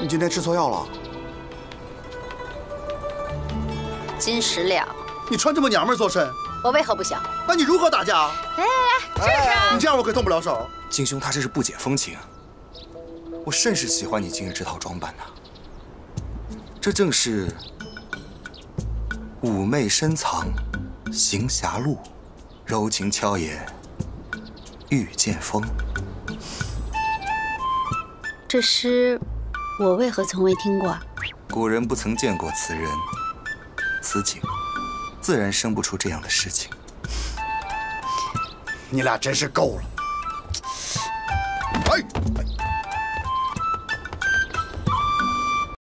你今天吃错药了？金十两，你穿这么娘们做甚？我为何不想？那你如何打架？来来来，试试。你这样我可动不了手。金兄他这是不解风情。我甚是喜欢你今日这套装扮呐，这正是妩媚深藏行侠路，柔情悄也遇剑锋。这诗我为何从未听过？古人不曾见过此人此景，自然生不出这样的事情。你俩真是够了！哎。